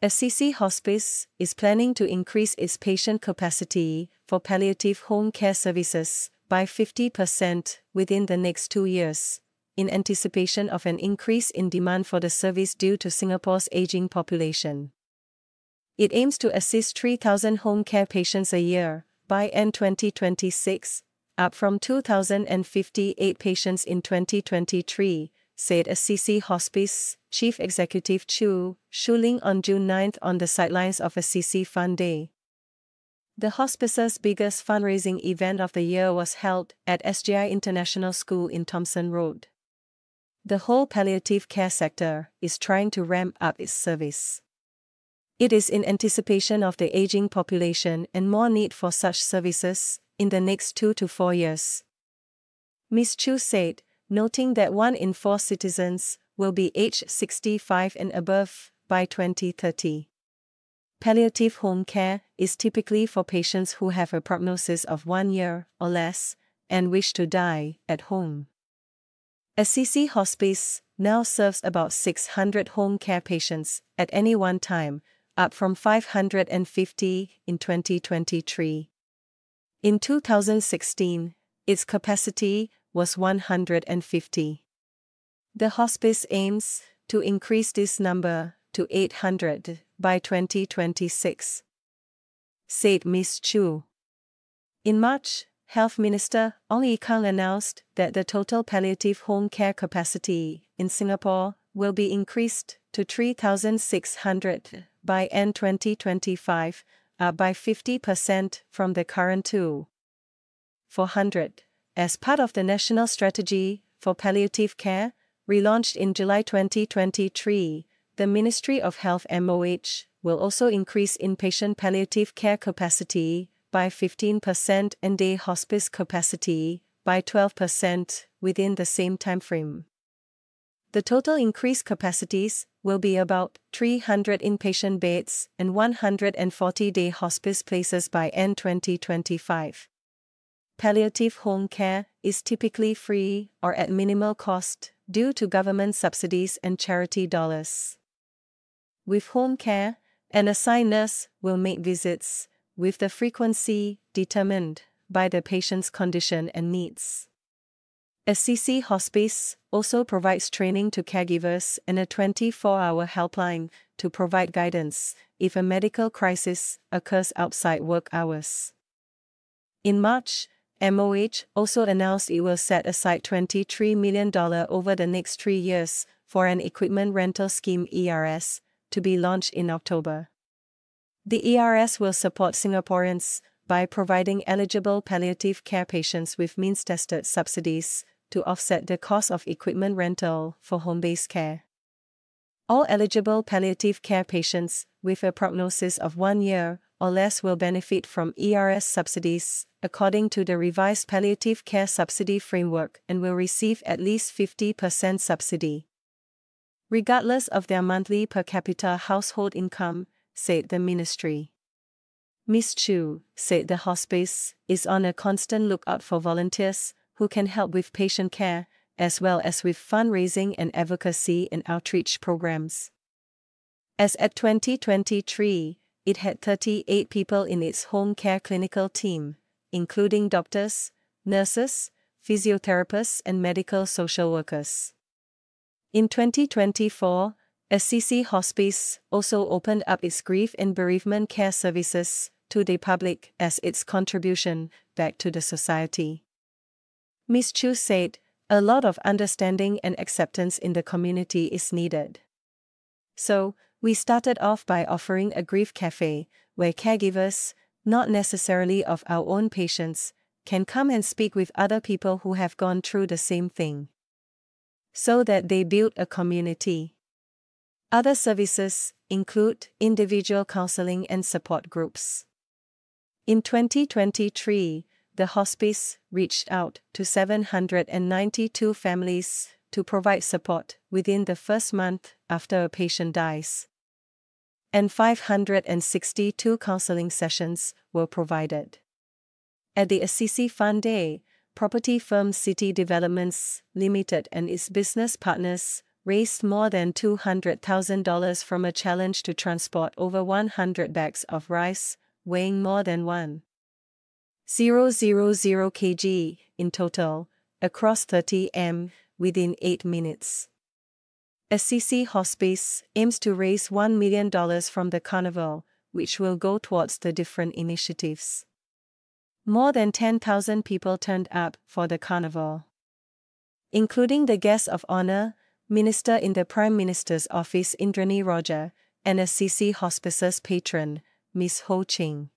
Assisi Hospice is planning to increase its patient capacity for palliative home care services by 50% within the next two years, in anticipation of an increase in demand for the service due to Singapore's aging population. It aims to assist 3,000 home care patients a year by end 2026, up from 2,058 patients in 2023, said Assisi Hospice Chief Executive Chew Shuling on June 9 on the sidelines of Assisi Fun Day. The hospice's biggest fundraising event of the year was held at SJI International School in Thomson Road. The whole palliative care sector is trying to ramp up its service. It is in anticipation of the aging population and more need for such services in the next two to four years. Ms. Chew said, noting that one in four citizens will be aged 65 and above by 2030. Palliative home care is typically for patients who have a prognosis of one year or less and wish to die at home. Assisi Hospice now serves about 600 home care patients at any one time, up from 550 in 2023. In 2016, its capacity was 150. The hospice aims to increase this number to 800 by 2026. Said Ms. Chew. In March, Health Minister Ye Kung announced that the total palliative home care capacity in Singapore will be increased to 3,600 by end 2025, up by 50% from the current 2. 400. As part of the National Strategy for Palliative Care, relaunched in July 2023, the Ministry of Health MOH will also increase inpatient palliative care capacity by 15% and day hospice capacity by 12% within the same timeframe. The total increased capacities will be about 300 inpatient beds and 140 day hospice places by end 2025 palliative home care is typically free or at minimal cost due to government subsidies and charity dollars. With home care, an assigned nurse will make visits, with the frequency determined by the patient's condition and needs. Assisi Hospice also provides training to caregivers and a 24 hour helpline to provide guidance if a medical crisis occurs outside work hours. In March, MOH also announced it will set aside $23 million over the next three years for an equipment rental scheme ERS to be launched in October. The ERS will support Singaporeans by providing eligible palliative care patients with means tested subsidies to offset the cost of equipment rental for home based care. All eligible palliative care patients with a prognosis of one year or less will benefit from ERS subsidies, according to the revised palliative care subsidy framework, and will receive at least 50% subsidy. Regardless of their monthly per capita household income, said the ministry. Ms. Chew said the hospice is on a constant lookout for volunteers who can help with patient care, as well as with fundraising and advocacy and outreach programs. As at 2023, it had 38 people in its home care clinical team, including doctors, nurses, physiotherapists, and medical social workers. In 2024, Assisi Hospice also opened up its grief and bereavement care services to the public as its contribution back to the society. Ms. Chew said, a lot of understanding and acceptance in the community is needed. So, we started off by offering a grief cafe, where caregivers, not necessarily of our own patients, can come and speak with other people who have gone through the same thing. So that they build a community. Other services include individual counseling and support groups. In 2023, the hospice reached out to 792 families to provide support within the first month after a patient dies. And 562 counseling sessions were provided. At the Assisi Fun Day, property firm City Developments Limited and its business partners raised more than $200,000 from a challenge to transport over 100 bags of rice, weighing more than 1. 000 kg in total, across 30 m, within 8 minutes. Assisi Hospice aims to raise $1 million from the carnival, which will go towards the different initiatives. More than 10,000 people turned up for the carnival. Including the guest of honor, Minister in the Prime Minister's office Indranee Rajah, and Assisi Hospice's patron, Miss Ho Ching.